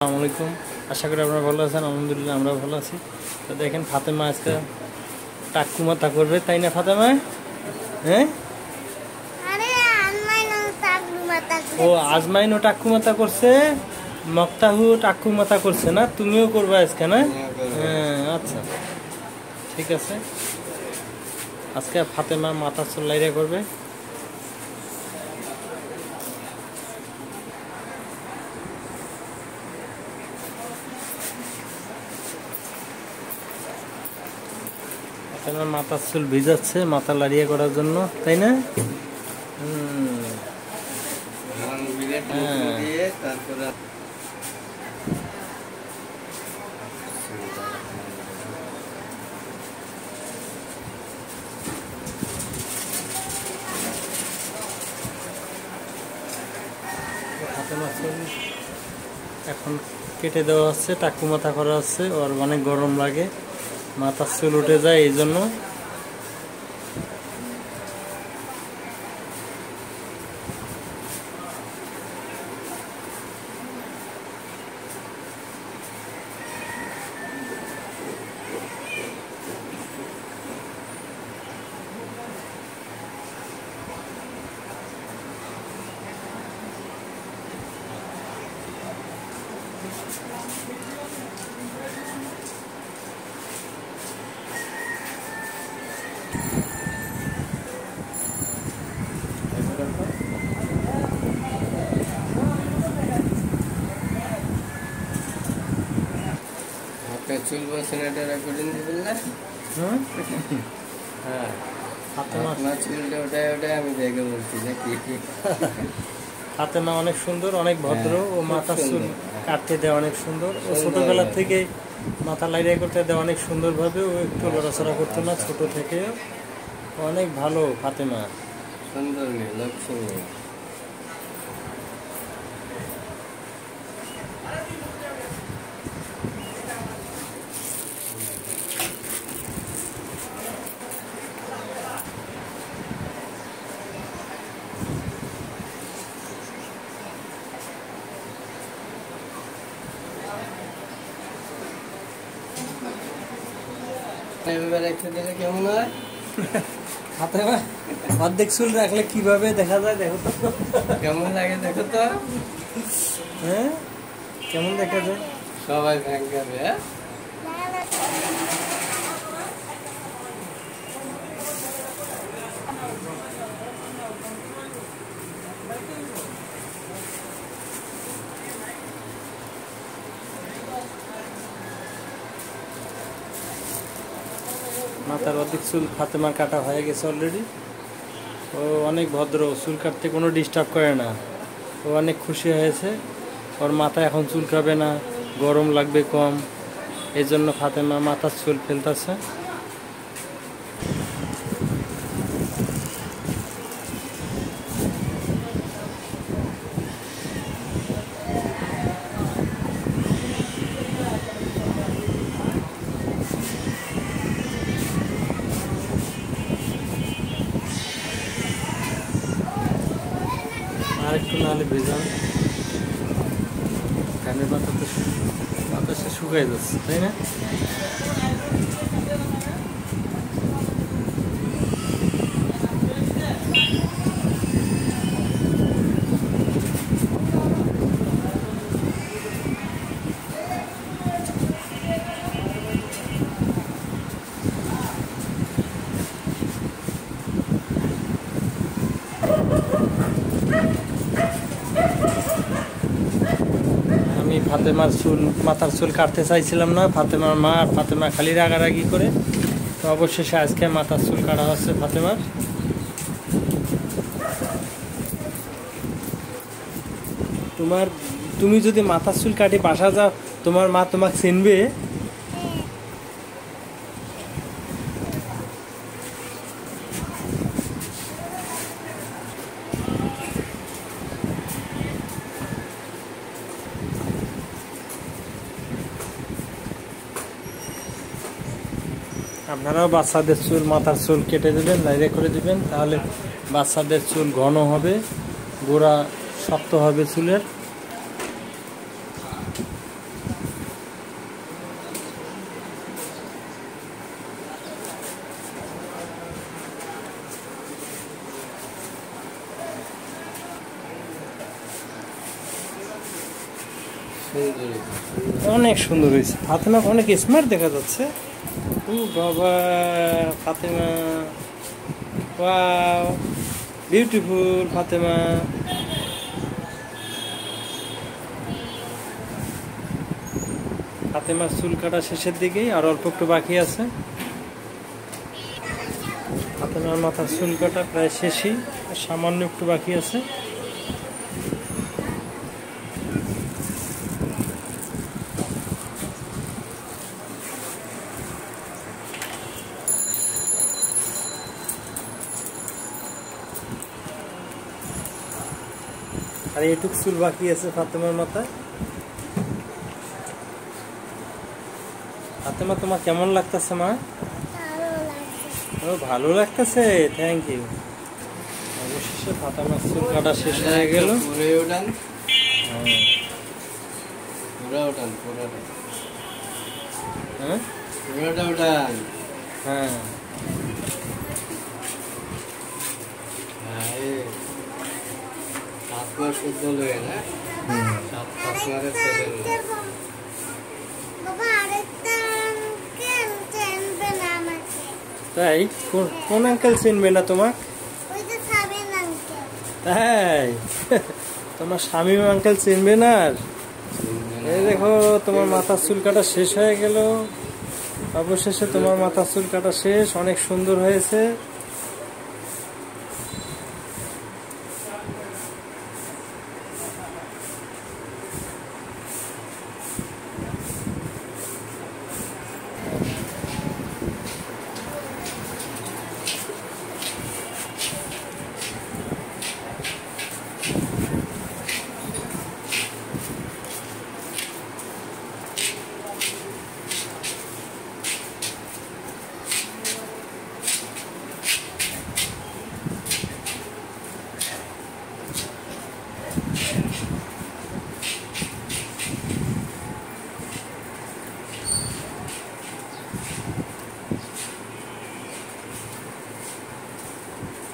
আসসালামু আলাইকুম। আশা করি আপনারা ভালো আছেন আলহামদুলিল্লাহ আমরা ভালো আছি। তো দেখেন ফাতেমা আজকে টাক্কু মাথা করবে তাই না ফাতেমা? হ্যাঁ? ও আজমাইনও টাক্কু মাথা করছে মক্তাহু টাক্কু মাথা করছে না? তুমিও করবে আজকে না? হ্যাঁ আচ্ছা। ঠিক আছে। আজকে ফাতেমা মাথা চুল্লাইরা করবে। মাথার চুল ভিজাচ্ছে, মাথা লাড়িয়ে করার জন্য, তাই না? এখন কেটে দেওয়া হচ্ছে, টাকু মাথা করা হচ্ছে, ওর অনেক গরম লাগে। মাথার চুল উঠে যায় এই জন্য চুল বসেন এটা রেকর্ডিং দিবেন না? হ্যাঁ। আপনার চুলটা ওটাই ওটাই আমি দেখে বলছি যে কি হাতে মা অনেক সুন্দর অনেক ভদ্র হ্যাঁ, ও খুব মাথার চুল। কাটতে দেয় অনেক সুন্দর। ও ছোটবেলা। থেকে মাথা লাইড়াই করতে দেয় অনেক সুন্দরভাবে ও একটু লড়াচড়া করতো না ছোট থেকে। অনেক ভালো ফাতেমা সুন্দর লক্ষ্মী এভাবে রেখে দিলে কেমন হয়? হাতে অর্ধেক চুল রাখলে কীভাবে দেখা যায় দেখো তো। কেমন লাগে দেখো তো? হ্যাঁ? কেমন দেখা যায়? সবাই ভেঙ্গাবে হ্যাঁ? মাথার অর্ধেক চুল ফাতেমার কাটা হয়ে গেছে অলরেডি ও অনেক ভদ্র, চুল কাটতে কোনো ডিস্টার্ব করে না। ও অনেক খুশি হয়েছে। ওর মাথা এখন চুল খাবে না, গরম লাগবে কম। এই জন্য ফাতেমা মাথার চুল ফেলতেছে। একটু নাহলে ভেজান পাতা তো বাতাসে শুকাই যাচ্ছে তাই না? ফাতেমার চুল, মাথার চুল কাটতে চাইছিলাম না, ফাতেমার মা আর ফাতেমা খালি রাগারাগি করে। তো অবশেষে আজকে মাথার চুল কাটা হচ্ছে ফাতেমার। তোমার, তুমি যদি মাথার চুল কাটি বাসা যাও, তোমার মা তোমাকে চিনবে। আপনারাও বাচ্চাদের চুল মাথার চুল কেটে দেবেন লাইরে করে দেবেন তাহলে বাচ্চাদের চুল ঘন হবে গোড়া শক্ত হবে চুলের। অনেক সুন্দর হয়েছে। হাতে না অনেক স্মার্ট দেখা যাচ্ছে। ও বাবা, ফাতেমা। Wow, beautiful Fatema. ফাতেমার চুল কাটা শেষের দিকেই আর অল্প একটু বাকি আছে। ফাতেমার মাথার চুল কাটা প্রায় শেষই সামান্য একটু বাকি আছে। আর এটুক চুল বাকি আছে ফাতেমার মাথায়। ফাতেমা তোমার কেমন লাগতেছে মা? ভালো ও ভালো লাগতেছে। থ্যাংক ইউ অবশেষে ফাতেমার চুল কাটা শেষ হয়ে গেল। হ্যাঁ? হ্যাঁ, এই না সাত পাঁচ আমাকে তাই? কোন- কোন আঙ্কেল চিনবে না আঙ্কেল তাই? তোমার স্বামী আঙ্কেল চিনবে না এই দেখো তোমার মাথার চুল কাটা শেষ হয়ে গেল। অবশেষে তোমার মাথার চুল কাটা শেষ অনেক সুন্দর হয়েছে।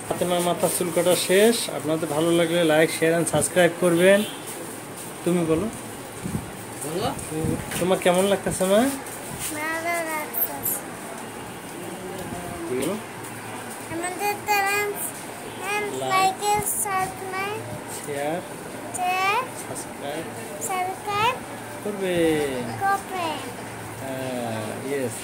ফাতেমার মাথার চুল কাটা শেষ। আপনাদের ভালো লাগলে লাইক শেয়ার অ্যান্ড সাবস্ক্রাইব করবেন। তুমি বলো। বলো। তোমার কেমন লাগতেছে মা? Subscribe share share subscribe subscribe করবেন। করবেন। হ্যাঁ ইয়েস